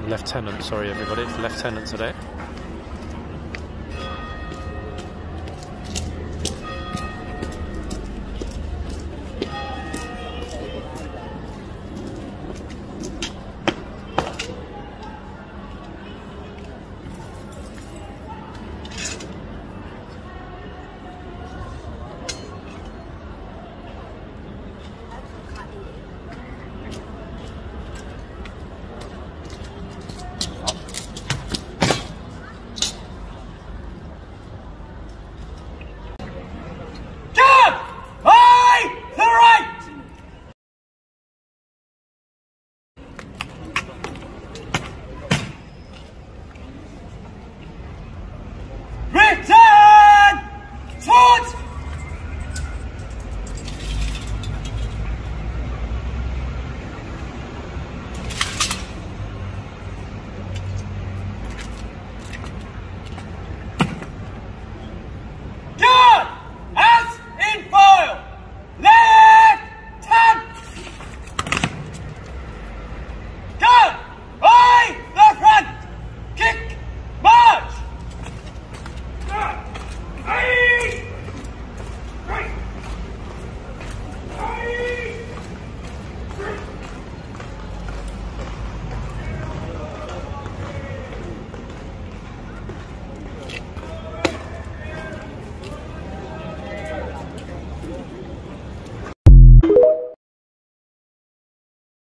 Lieutenant, sorry everybody, Lieutenant today.